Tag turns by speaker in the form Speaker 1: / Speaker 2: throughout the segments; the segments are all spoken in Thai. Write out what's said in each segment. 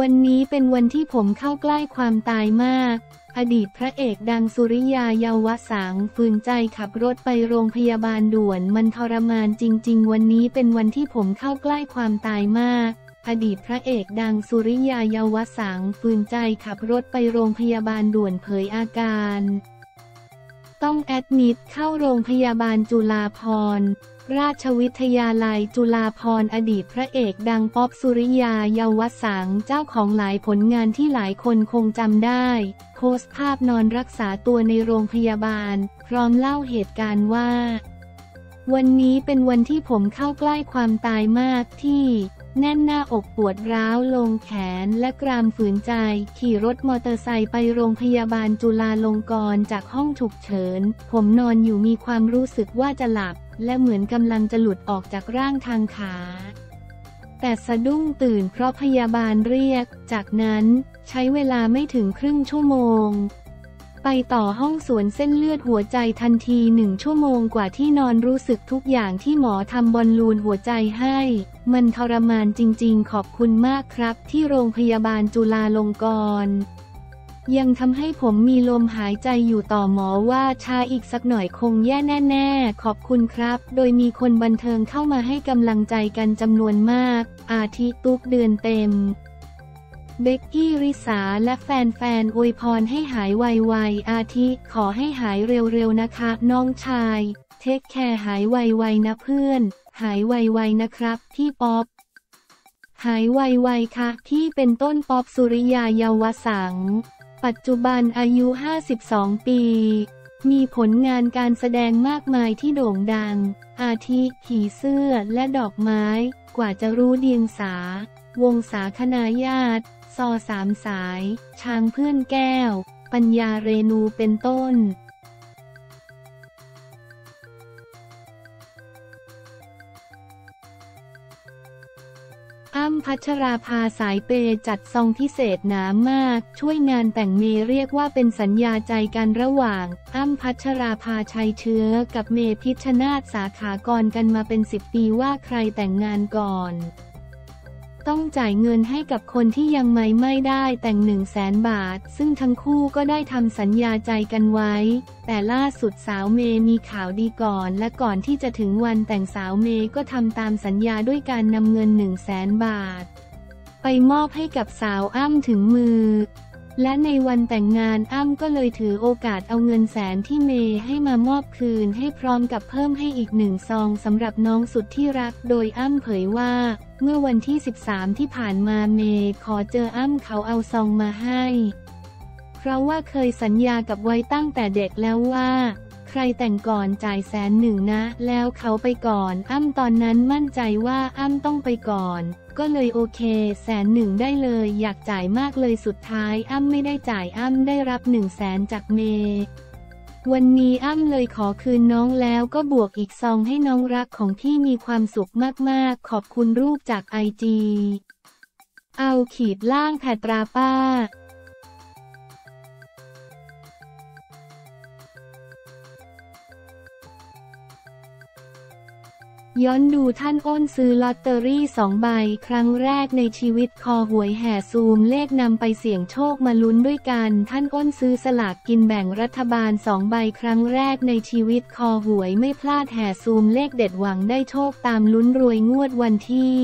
Speaker 1: วันนี้เป็นวันที่ผมเข้าใกล้ความตายมาก อดีตพระเอกดังสุริยาเยาวสังฝืนใจขับรถไปโรงพยาบาลด่วน มันทรมานจริง ๆ วันนี้เป็นวันที่ผมเข้าใกล้ความตายมาก อดีตพระเอกดังสุริยาเยาวสังฝืนใจขับรถไปโรงพยาบาลด่วนเผยอาการ ต้องแอดมิดเข้าโรงพยาบาลจุฬาภรณ์ราชวิทยาลัยจุฬาภรณ์อดีตพระเอกดังป๊อบสุริยาเยาวสังเจ้าของหลายผลงานที่หลายคนคงจำได้ โพสภาพนอนรักษาตัวในโรงพยาบาล พร้อมเล่าเหตุการณ์ว่า วันนี้เป็นวันที่ผมเข้าใกล้ความตายมากที่ แน่นหน้าอกปวดร้าวลงแขนและกรามฝืนใจ ขี่รถมอเตอร์ไซค์ไปโรงพยาบาลจุฬาลงกรณ์จากห้องฉุกเฉิน ผมนอนอยู่มีความรู้สึกว่าจะหลับ และเหมือนกำลังจะหลุดออกจากร่างทางขา แต่สะดุ้งตื่นเพราะพยาบาลเรียก จากนั้นใช้เวลาไม่ถึงครึ่งชั่วโมง ไปต่อห้องสวนเส้นเลือดหัวใจทันทีหนึ่งชั่วโมงกว่าที่นอนรู้สึกทุกอย่างที่หมอทำบอลลูนหัวใจให้ มันทรมานจริงๆ ขอบคุณมากครับ ที่โรงพยาบาลจุฬาลงกรณ์ยังทำให้ผมมีลมหายใจอยู่ต่อหมอว่าชาอีกสักหน่อยคงแย่แน่ๆ ขอบคุณครับ โดยมีคนบันเทิงเข้ามาให้กำลังใจกันจำนวนมาก อาทิตุกเดือนเต็ม เบกกี้ริสาและแฟนๆอวยพรให้หายไวๆ อาทิขอให้หายเร็วๆนะคะ น้องชาย เทคแคร์หายไวๆนะเพื่อน หายไวๆนะครับพี่ป๊อปหายไวๆค่ะพี่เป็นต้นป๊อปสุริยาเยาวสัง ปัจจุบันอายุ 52 ปี มีผลงานการแสดงมากมายที่โด่งดัง อาทิผีเสื้อและดอกไม้ กว่าจะรู้เดียงสา วงสาคณาญาติ ซอสามสาย ช้างเพื่อนแก้ว ปัญญาเรนูเป็นต้นอ้ำพัชราภาสายเปย์จัดซองพิเศษหนามาก ช่วยงานแต่งเมเรียกว่าเป็นสัญญาใจกันระหว่างอ้ำพัชราภาชัยเชื้อกับเมพิชนาธสาขากรกันมาเป็นสิบปีว่าใครแต่งงานก่อน ต้องจ่ายเงินให้กับคนที่ยังไม่ไม่ได้แต่งหนึ่งแสนบาท ซึ่งทั้งคู่ก็ได้ทำสัญญาใจกันไว้ แต่ล่าสุดสาวเมย์มีข่าวดีก่อน และก่อนที่จะถึงวันแต่งสาวเมย์ก็ทำตามสัญญาด้วยการนำเงินหนึ่งแสนบาท ไปมอบให้กับสาวอ้ำถึงมือ และในวันแต่งงานอ้ำก็เลยถือโอกาสเอาเงินแสนที่เมย์ให้มามอบคืนให้พร้อมกับเพิ่มให้อีกหนึ่งซองสำหรับน้องสุดที่รัก โดยอ้ำเผยว่า เมื่อวันที่ 13 ที่ผ่านมาเมย์ขอเจออ้ำเขาเอาซองมาให้ เพราะว่าเคยสัญญากับไว้ตั้งแต่เด็กแล้วว่า ใครแต่งก่อนจ่ายแสนหนึ่งนะ แล้วเขาไปก่อนอ้ำตอนนั้นมั่นใจว่าอ้ำต้องไปก่อน ก็เลยโอเคแสนหนึ่งได้เลยอยากจ่ายมากเลยสุดท้ายอ้ำไม่ได้จ่ายอ้ำได้รับหนึ่งแสนจากเมย์ วันนี้อ้ำเลยขอคืนน้องแล้วก็บวกอีกซองให้น้องรักของพี่มีความสุขมากๆ ขอบคุณรูปจากไอจีเอาขีดล่างแพตราป้า ย้อนดูท่านอ้นซื้อลอตเตอรี่สองใบ ครั้งแรกในชีวิตคอหวยแห่ซูมเลขนำไปเสี่ยงโชคมาลุ้นด้วยกัน ท่านอ้นซื้อสลากกินแบ่งรัฐบาลสองใบครั้งแรกในชีวิตคอหวยไม่พลาดแห่ซูมเลขเด็ดหวังได้โชคตามลุ้นรวยงวดวันที่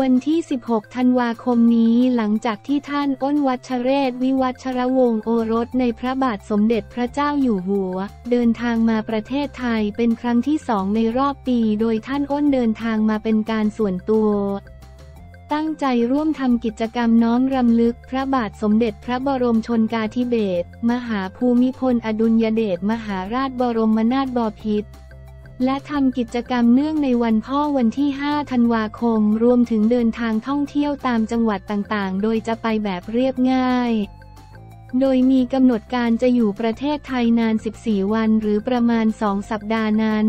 Speaker 1: วันที่ 16 ธันวาคมนี้หลังจากที่ท่านอ้นวัชเรศ วิวัชรวงศ์โอรสในพระบาทสมเด็จพระเจ้าอยู่หัว เดินทางมาประเทศไทยเป็นครั้งที่สองในรอบปี โดยท่านอ้นเดินทางมาเป็นการส่วนตัวตั้งใจร่วมทำกิจกรรมน้อมรำลึกพระบาทสมเด็จพระบรมชนกาธิเบศรมหาภูมิพลอดุลยเดชมหาราชบรมนาถบพิตร และทำกิจกรรมเนื่องในวันพ่อวันที่ 5 ธันวาคม รวมถึงเดินทางท่องเที่ยวตามจังหวัดต่างๆ โดยจะไปแบบเรียบง่าย โดยมีกำหนดการจะอยู่ประเทศไทยนาน 14 วันหรือประมาณ 2 สัปดาห์นั้น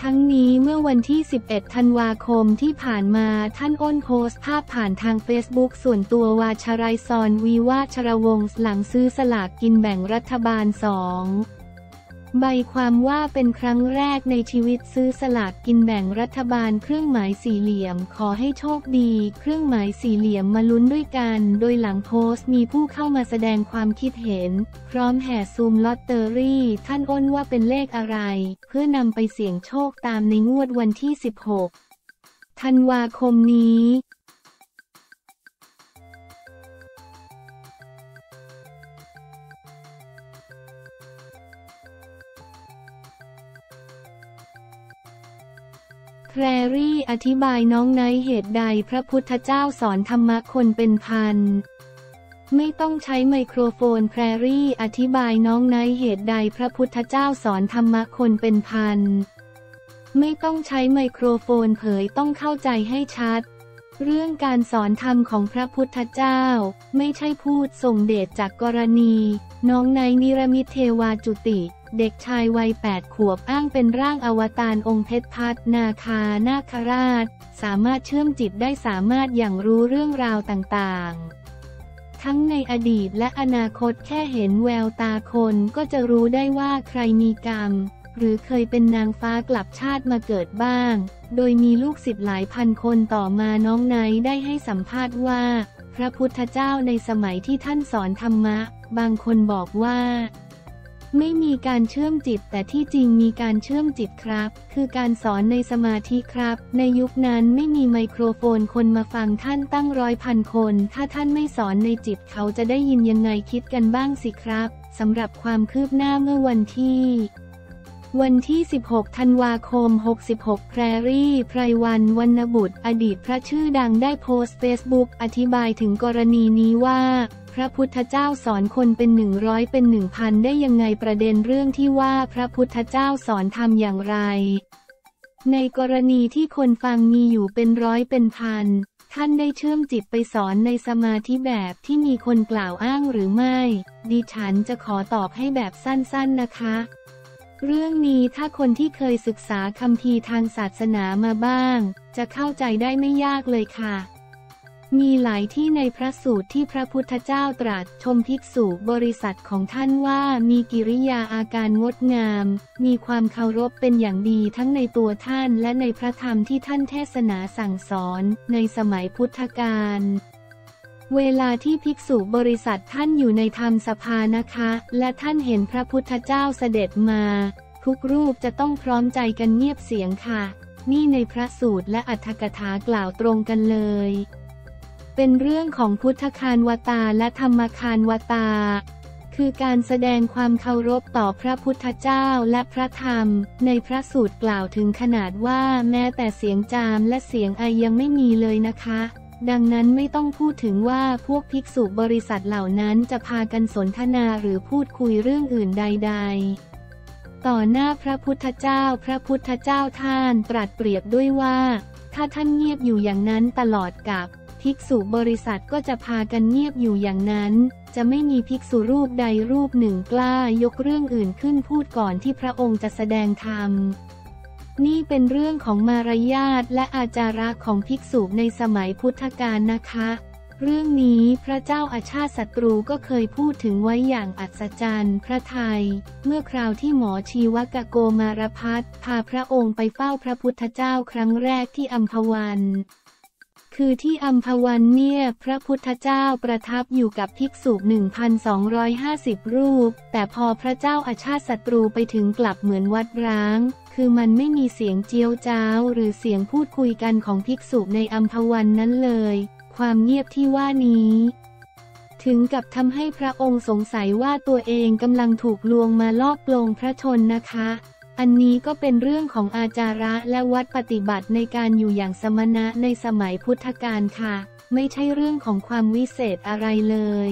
Speaker 1: ทั้งนี้เมื่อวันที่ 11 ธันวาคมที่ผ่านมาท่านอ้นโพสต์ภาพผ่านทางเฟซบุ๊กส่วนตัววาชรายซอนวีวาชรวงศ์หลังซื้อสลากกินแบ่งรัฐบาลสอง ใบความว่าเป็นครั้งแรกในชีวิตซื้อสลากกินแบ่งรัฐบาลเครื่องหมายสี่เหลี่ยมขอให้โชคดี เครื่องหมายสี่เหลี่ยมมาลุ้นด้วยกัน โดยหลังโพสต์มีผู้เข้ามาแสดงความคิดเห็น พร้อมแห่ซูมลอตเตอรี่ ท่านอ้นว่าเป็นเลขอะไร เพื่อนำไปเสี่ยงโชคตามในงวดวันที่ 16 ธันวาคมนี้ แพรรี่อธิบายน้องไนเหตุใดพระพุทธเจ้าสอนธรรมะคนเป็นพัน ไม่ต้องใช้ไมโครโฟนแพรรี่อธิบายน้องไนเหตุใดพระพุทธเจ้าสอนธรรมะคนเป็นพัน ไม่ต้องใช้ไมโครโฟนเผยต้องเข้าใจให้ชัด เรื่องการสอนธรรมของพระพุทธเจ้า ไม่ใช่พูดส่งเดชจากกรณี น้องนท์นิรมิตเทวาจุติ เด็กชายวัยแปดขวบอ้างเป็นร่างอวตารองค์เพชรพัฒนาคานาคราช สามารถเชื่อมจิตได้สามารถอย่างรู้เรื่องราวต่างๆ ทั้งในอดีตและอนาคตแค่เห็นแววตาคนก็จะรู้ได้ว่าใครมีกรรม หรือเคยเป็นนางฟ้ากลับชาติมาเกิดบ้าง โดยมีลูกศิษย์หลายพันคนต่อมาน้องไนได้ให้สัมภาษณ์ว่า พระพุทธเจ้าในสมัยที่ท่านสอนธรรมะ บางคนบอกว่า ไม่มีการเชื่อมจิต แต่ที่จริงมีการเชื่อมจิตครับ คือการสอนในสมาธิครับ ในยุคนั้นไม่มีไมโครโฟนคนมาฟังท่านตั้งร้อยพันคน ถ้าท่านไม่สอนในจิตเขาจะได้ยินยังไงคิดกันบ้างสิครับสำหรับความคืบหน้าเมื่อวันที่วันที่ 16 ธันวาคม 66 แพรรี่ ไพรวัลย์ วรรณบุตร อดีตพระชื่อดังได้โพสต์เฟซบุ๊กอธิบายถึงกรณีนี้ว่า พระพุทธเจ้าสอนคนเป็นหนึ่งร้อยเป็นหนึ่งพันได้ยังไงประเด็นเรื่องที่ว่าพระพุทธเจ้าสอนทำอย่างไร ในกรณีที่คนฟังมีอยู่เป็นร้อยเป็นพัน ท่านได้เชื่อมจิตไปสอนในสมาธิแบบที่มีคนกล่าวอ้างหรือไม่ ดิฉันจะขอตอบให้แบบสั้นๆนะคะเรื่องนี้ถ้าคนที่เคยศึกษาคำพีร์ทางศาสนามาบ้าง จะเข้าใจได้ไม่ยากเลยค่ะ มีหลายที่ในพระสูตรที่พระพุทธเจ้าตรัสชมภิกษุบริษัทของท่านว่ามีกิริยาอาการงดงาม มีความเคารพเป็นอย่างดีทั้งในตัวท่านและในพระธรรมที่ท่านเทศนาสั่งสอนในสมัยพุทธกาลเวลาที่ภิกษุบริษัทท่านอยู่ในธรรมสภานะคะ และท่านเห็นพระพุทธเจ้าเสด็จมา ทุกรูปจะต้องพร้อมใจกันเงียบเสียงค่ะ นี่ในพระสูตรและอัฏฐกถากล่าวตรงกันเลย เป็นเรื่องของพุทธคานวตาและธรรมคานวตา คือการแสดงความเคารพต่อพระพุทธเจ้าและพระธรรม ในพระสูตรกล่าวถึงขนาดว่าแม้แต่เสียงจามและเสียงไอยังไม่มีเลยนะคะ ดังนั้นไม่ต้องพูดถึงว่าพวกภิกษุบริษัทเหล่านั้นจะพากันสนทนาหรือพูดคุยเรื่องอื่นใดๆต่อหน้าพระพุทธเจ้า พระพุทธเจ้าท่านตรัสเปรียบด้วยว่า ถ้าท่านเงียบอยู่อย่างนั้นตลอดกับ ภิกษุบริษัทก็จะพากันเงียบอยู่อย่างนั้น จะไม่มีภิกษุรูปใดรูปหนึ่งกล้ายกเรื่องอื่นขึ้นพูดก่อนที่พระองค์จะแสดงธรรมนี่เป็นเรื่องของมารยาทและอาจาระของภิกษุในสมัยพุทธกาลนะคะ เรื่องนี้พระเจ้าอาชาติศัตรูก็เคยพูดถึงไว้อย่างอัศจรรย์พระไทย เมื่อคราวที่หมอชีวกโกมารพัฒพาพระองค์ไปเฝ้าพระพุทธเจ้าครั้งแรกที่อัมพวัน คือที่อัมพวันเนี่ย พระพุทธเจ้าประทับอยู่กับภิกษุ 1,250 รูป แต่พอพระเจ้าอาชาติศัตรูไปถึงกลับเหมือนวัดร้าง คือมันไม่มีเสียงเจียวจ้าวหรือเสียงพูดคุยกันของภิกษุในอัมพวันนั้นเลย ความเงียบที่ว่านี้ถึงกับทำให้พระองค์สงสัยว่าตัวเองกำลังถูกลวงมาลอบปลงพระชนนะคะ อันนี้ก็เป็นเรื่องของอาจาระและวัดปฏิบัติในการอยู่อย่างสมณะในสมัยพุทธกาลค่ะ ไม่ใช่เรื่องของความวิเศษอะไรเลย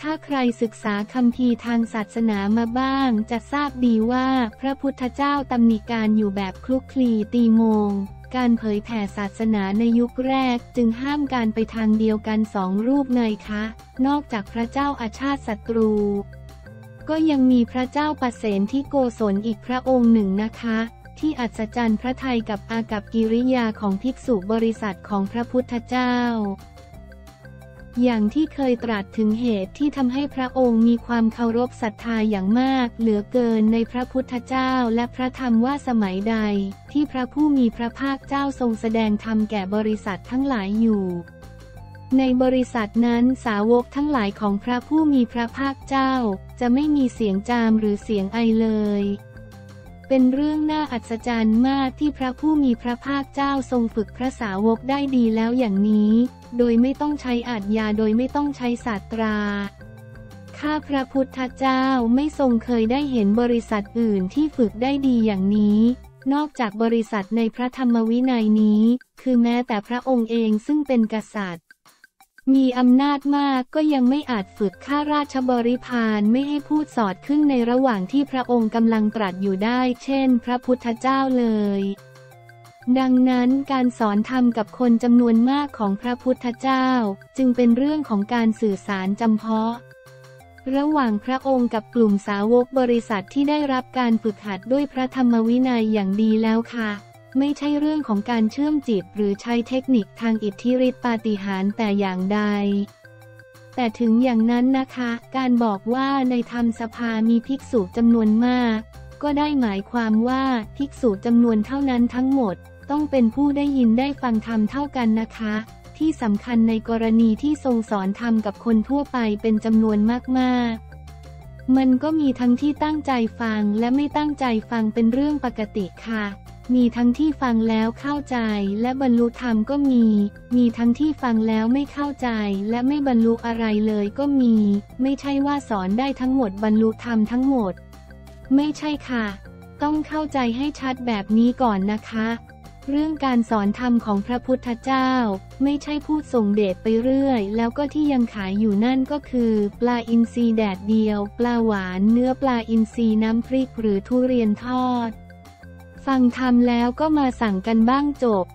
Speaker 1: ถ้าใครศึกษาคำพีร์ทางศาสนามาบ้าง จะทราบดีว่าพระพุทธเจ้าตำหนิการอยู่แบบคลุกคลีตีโมงการเผยแผ่ศาสนาในยุคแรกจึงห้ามการไปทางเดียวกันสองรูปไงคะ นอกจากพระเจ้าอาชาติศัตรู ก็ยังมีพระเจ้าปเสนที่โกศลอีกพระองค์หนึ่งนะคะ ที่อัศจรรย์พระไทยกับอากับกิริยาของภิกษุบริษัทของพระพุทธเจ้า อย่างที่เคยตรัสถึงเหตุที่ทำให้พระองค์มีความเคารพศรัทธาอย่างมาก เหลือเกินในพระพุทธเจ้าและพระธรรมว่าสมัยใด ที่พระผู้มีพระภาคเจ้าทรงแสดงธรรมแก่บริษัททั้งหลายอยู่ ในบริษัทนั้นสาวกทั้งหลายของพระผู้มีพระภาคเจ้า จะไม่มีเสียงจามหรือเสียงไอเลย เป็นเรื่องน่าอัศจรรย์มากที่พระผู้มีพระภาคเจ้าทรงฝึกพระสาวกได้ดีแล้วอย่างนี้ โดยไม่ต้องใช้อาจยาโดยไม่ต้องใช้ศาสตราข้าพระพุทธเจ้าไม่ทรงเคยได้เห็นบริษัทอื่นที่ฝึกได้ดีอย่างนี้นอกจากบริษัทในพระธรรมวินัยนี้ คือแม้แต่พระองค์เองซึ่งเป็นกษัตริย์ มีอำนาจมากก็ยังไม่อาจฝึกข้าราชบริพารไม่ให้พูดสอดขึ้นในระหว่างที่พระองค์กำลังตรัสอยู่ได้ เช่น พระพุทธเจ้าเลย ดังนั้นการสอนธรรมกับคนจำนวนมากของพระพุทธเจ้า จึงเป็นเรื่องของการสื่อสารจำเพาะ ระหว่างพระองค์กับกลุ่มสาวกบริษัทที่ได้รับการฝึกหัดด้วยพระธรรมวินัยอย่างดีแล้วค่ะ ไม่ใช่เรื่องของการเชื่อมจิตหรือใช้เทคนิคทางอิทธิฤทธิปาฏิหาริย์แต่อย่างใด แต่ถึงอย่างนั้นนะคะ การบอกว่าในธรรมสภามีภิกษุจำนวนมาก ก็ได้หมายความว่าภิกษุจำนวนเท่านั้นทั้งหมด ต้องเป็นผู้ได้ยินได้ฟังธรรมเท่ากันนะคะ ที่สำคัญในกรณีที่ทรงสอนธรรมกับคนทั่วไปเป็นจำนวนมากๆมันก็มีทั้งที่ตั้งใจฟังและไม่ตั้งใจฟังเป็นเรื่องปกติค่ะ มีทั้งที่ฟังแล้วเข้าใจและบรรลุธรรมก็มี มีทั้งที่ฟังแล้วไม่เข้าใจและไม่บรรลุอะไรเลยก็มี ไม่ใช่ว่าสอนได้ทั้งหมดบรรลุธรรมทั้งหมด ไม่ใช่ค่ะ ต้องเข้าใจให้ชัดแบบนี้ก่อนนะคะ เรื่องการสอนธรรมของพระพุทธเจ้า ไม่ใช่พูดส่งเดชไปเรื่อย แล้วก็ที่ยังขายอยู่นั่นก็คือ ปลาอินทรีแดดเดียว ปลาหวาน เนื้อปลาอินทรีน้ำพริกหรือทุเรียนทอด ฟังทำแล้วก็มาสั่งกันบ้างจบ